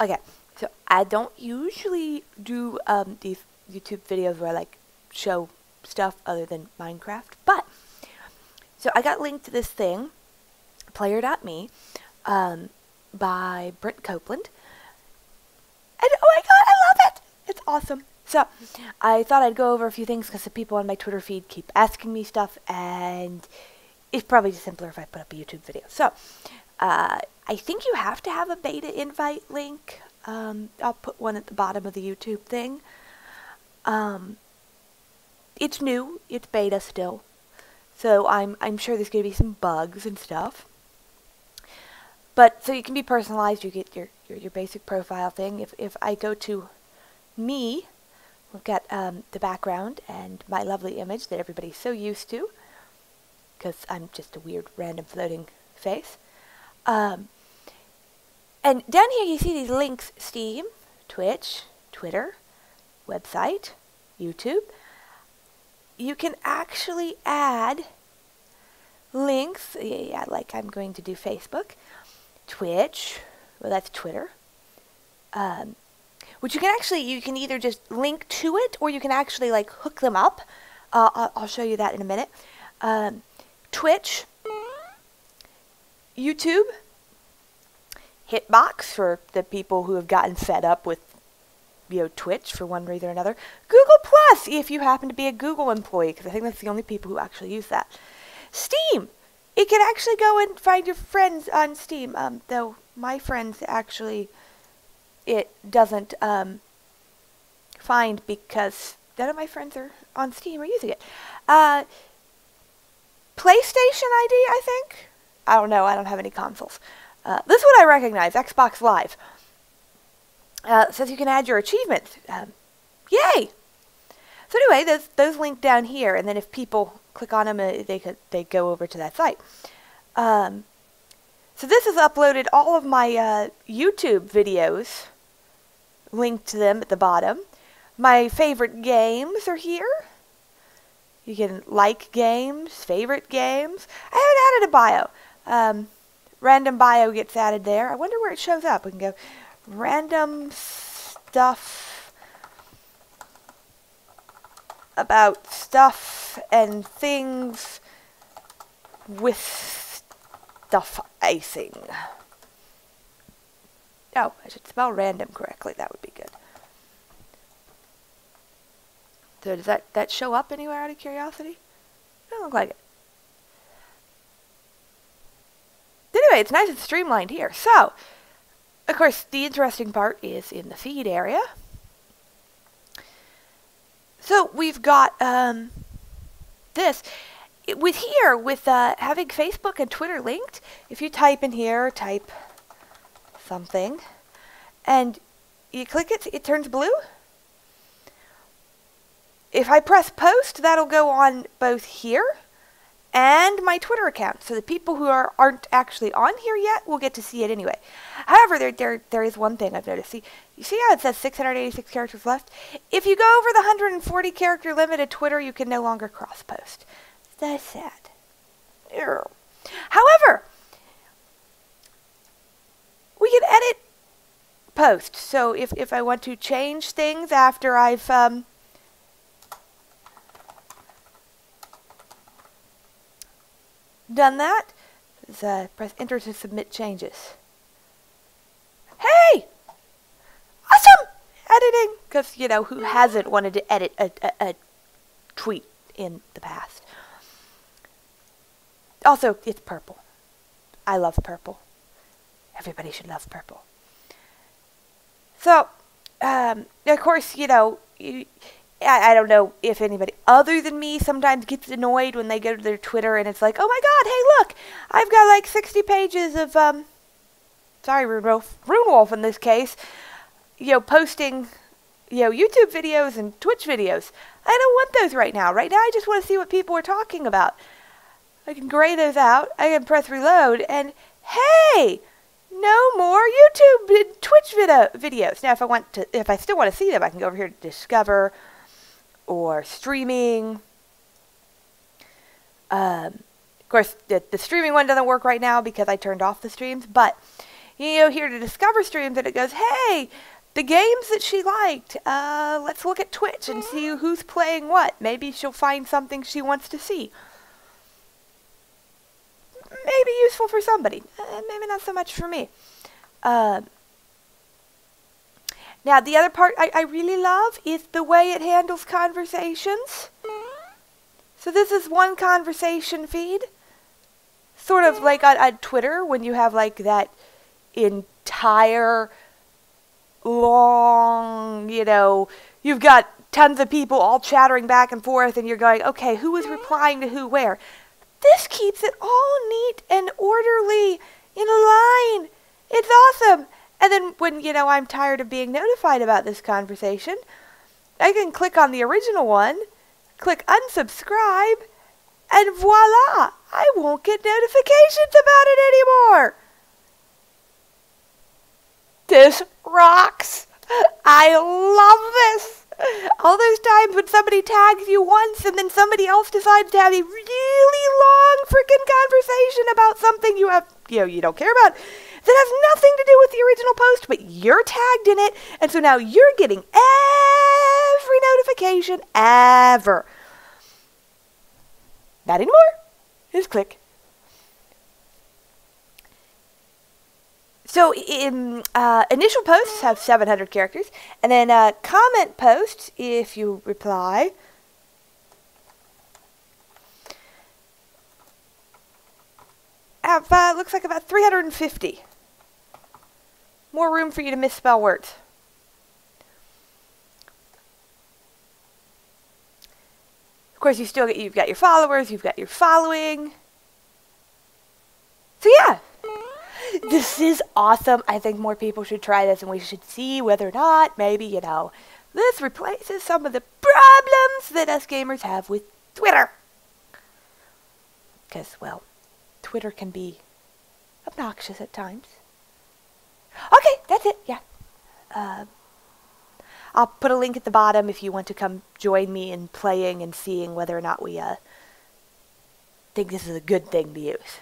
Okay, so I don't usually do um, these YouTube videos where I like show stuff other than Minecraft, but so I got linked to this thing, player.me, um, by Brent Copeland, and oh my god, I love it! It's awesome. So I thought I'd go over a few things because the people on my Twitter feed keep asking me stuff, and it's probably simpler if I put up a YouTube video. So uh, I think you have to have a beta invite link. Um, I'll put one at the bottom of the YouTube thing. Um, it's new. It's beta still. So I'm I'm sure there's going to be some bugs and stuff. But so you can be personalized. You get your your, your basic profile thing. If if I go to me, we've got um, the background and my lovely image that everybody's so used to, because I'm just a weird random floating face. Um, and down here you see these links, Steam, Twitch, Twitter, website, YouTube. You can actually add links, yeah, like I'm going to do Facebook, Twitch, well that's Twitter, um, which you can actually, you can either just link to it or you can actually like hook them up. Uh, I'll, I'll, show you that in a minute. Um, Twitch, YouTube, Hitbox for the people who have gotten fed up with you know Twitch for one reason or another. Google Plus if you happen to be a Google employee because I think that's the only people who actually use that. Steam. It can actually go and find your friends on Steam. Um, though my friends actually it doesn't um, find because none of my friends are on Steam or using it. Uh, PlayStation ID, I think. I don't know. I don't have any consoles. Uh, this one I recognize, Xbox Live. Uh, says you can add your achievements. Um, yay! So anyway, those those link down here, and then if people click on them, uh, they could they go over to that site. Um, so this has uploaded all of my uh, YouTube videos, linked to them at the bottom. My favorite games are here. You can like games, favorite games. I haven't added a bio. Um, random bio gets added there. I wonder where it shows up. We can go random stuff about stuff and things with stuff icing. Oh, I should spell random correctly. That would be good. So does that, that show up anywhere out of curiosity? It Doesn't look like it. Anyway, it's nice and streamlined here. So, of course, the interesting part is in the feed area. So we've got um, this. With here, with uh, having Facebook and Twitter linked, if you type in here, type something, and you click it, it turns blue. If I press post, that'll go on both here and my Twitter account. So the people who are, aren't actually on here yet will get to see it anyway. However, there, there, there is one thing I've noticed. See, you see how it says 686 characters left? If you go over the 140 character limit at Twitter, you can no longer cross post. That's sad. However, we can edit post. So if, if I want to change things after I've um, done that, uh, press enter to submit changes. Hey! Awesome! Editing! Because, you know, who hasn't wanted to edit a, a, a tweet in the past? Also, it's purple. I love purple. Everybody should love purple. So, um, of course, you know, you, I, I don't know if anybody other than me sometimes gets annoyed when they go to their Twitter and it's like, oh my god, hey look, I've got like 60 pages of, um, sorry, Rune Wolf, Rune Wolf in this case, you know, posting, you know, YouTube videos and Twitch videos. I don't want those right now. Right now I just want to see what people are talking about. I can gray those out, I can press reload, and hey! No more YouTube Twitch video videos. Now, if I want to, if I still want to see them, I can go over here to Discover, or streaming. Um, of course, the, the streaming one doesn't work right now because I turned off the streams, but you know, here to discover streams and it goes, hey, the games that she liked, uh, let's look at Twitch and see who's playing what. Maybe she'll find something she wants to see. Maybe useful for somebody, uh, maybe not so much for me. Uh, now, the other part I, I really love is the way it handles conversations. So this is one conversation feed. Sort of like on, on Twitter when you have like that entire long, you know, you've got tons of people all chattering back and forth and you're going, okay, who is replying to who where? This keeps it all neat and orderly in a line. It's awesome. And then when, you know, I'm tired of being notified about this conversation, I can click on the original one, click unsubscribe, and voila, I won't get notifications about it anymore. This rocks. I love this. All those times when somebody tags you once and then somebody else decides to have a really long freaking conversation about something you have, you know, you don't care about that has nothing to do with the original post, but you're tagged in it, and so now you're getting every notification ever. Not anymore. Just click. So in, uh, initial posts have 700 characters, and then uh, comment posts, if you reply, have uh, looks like about 350. More room for you to misspell words. Of course, you still get you've got your followers, you've got your following. So yeah, this is awesome. I think more people should try this, and we should see whether or not maybe you know this replaces some of the problems that us gamers have with Twitter. Because well, Twitter can be obnoxious at times. Okay, that's it. Yeah. Uh, I'll put a link at the bottom if you want to come join me in playing and seeing whether or not we uh, think this is a good thing to use.